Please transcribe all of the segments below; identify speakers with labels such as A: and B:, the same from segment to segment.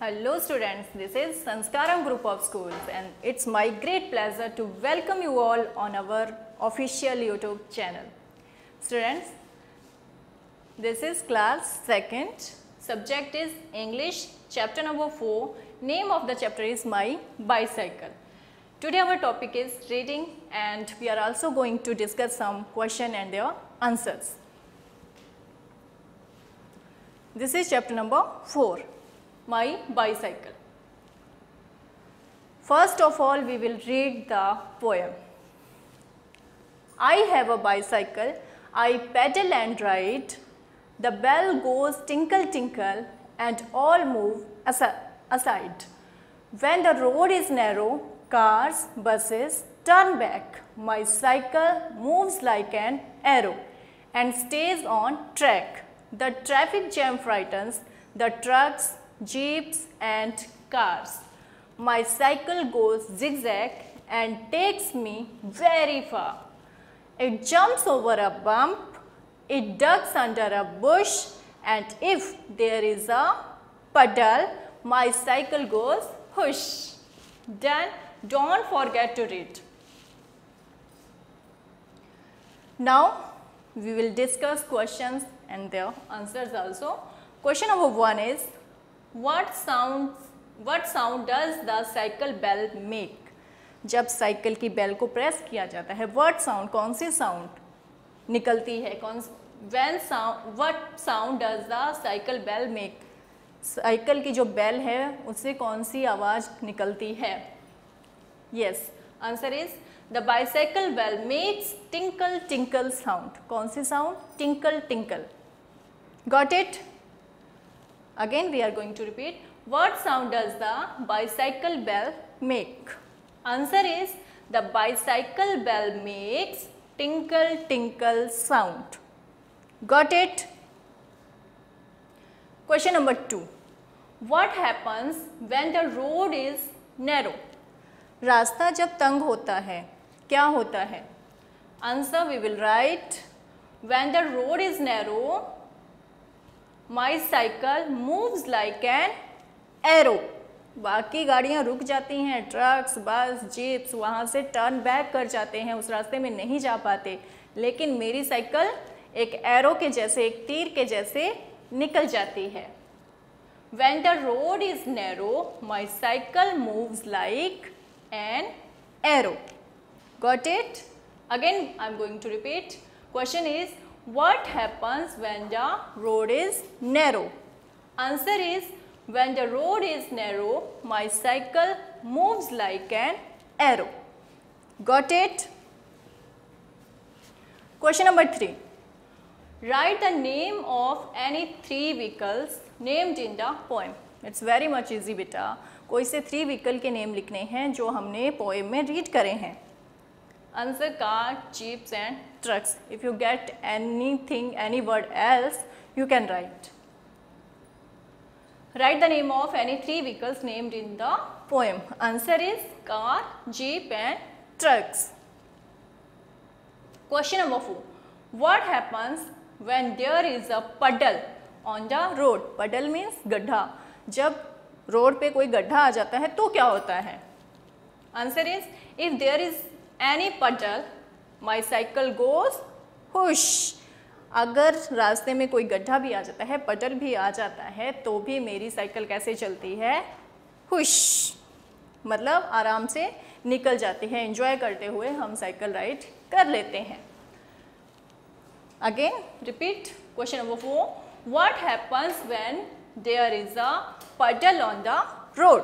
A: Hello students, this is Sanskaram group of schools and it's my great pleasure to welcome you all on our official YouTube channel. Students, this is class 2nd, subject is English, chapter number 4, name of the chapter is My Bicycle. Today our topic is reading and we are also going to discuss some question and their answers. This is chapter number 4 my bicycle. First of all, we will read the poem. I have a bicycle, I pedal and ride, the bell goes tinkle tinkle and all move aside. When the road is narrow, cars, buses turn back. My cycle moves like an arrow and stays on track. The traffic jam frightens the trucks, jeeps and cars. My cycle goes zigzag and takes me very far. It jumps over a bump, it ducks under a bush and if there is a puddle, my cycle goes whoosh. Then don't forget to read. Now we will discuss questions and their answers also. Question number one is what sound what sound does the cycle bell make? जब cycle की bell को press किया जाता है word sound कौन सी sound निकलती है? कौन van sound what sound does the cycle bell make cycle की जो बेल है, उससे कौन सी आवाज़ निकलती है? Yes answer is the bicycle bell makes tinkle tinkle sound कौन सी sound tinkle tinkle got it Again we are going to repeat. What sound does the bicycle bell make? Answer is the bicycle bell makes tinkle tinkle sound. Got it? Question number 2. What happens when the road is narrow? रास्ता जब तंग होता है क्या होता है answer we will write when the road is narrow my cycle moves like an arrow बाकी गाड़ियाँ रुक जाती हैं ट्रक्स बस जीप्स वहाँ से टर्न बैक कर जाते हैं, उस रास्ते में नहीं जा पाते। लेकिन मेरी साइकिल एक एरो के जैसे, एक तीर के जैसे निकल जाती है। When the road is narrow my cycle moves like an arrow got it again I am going to repeat question is What happens when the road is narrow? Answer is when the road is narrow, my cycle moves like an arrow. Got it? Question number 3. Write the name of any three vehicles named in the poem. It's very much easy beta. कोई से three vehicle के name लिखने हैं जो हमने poem में read करे हैं answer car, jeeps and trucks. If you get anything, any word else, you can write. Write the name of any three vehicles named in the poem. Answer is car, jeep and trucks. Question number 4. What happens when there is a puddle on the road? Puddle means गड्ढा. जब road पे कोई गड्ढा आ जाता है तो क्या होता है answer is if there is any puddle my cycle goes हुश अगर रास्ते में कोई गड्ढा भी आ जाता है पटल भी आ जाता है तो भी मेरी साइकिल कैसे चलती है? हुश मतलब आराम से निकल जाती है एंजॉय करते हुए हम साइकिल राइड कर लेते हैं। Again repeat question number four what happens when there is a puddle on the road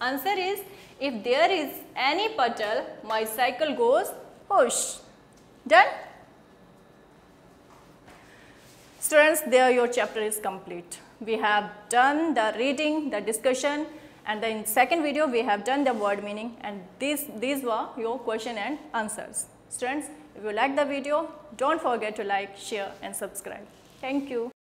A: Answer is if there is any puddle, my cycle goes push. Done? Students, there your chapter is complete. We have done the reading, the discussion and then second video we have done the word meaning and these, these were your question and answers. Students, if you like the video, don't forget to like, share and subscribe. Thank you.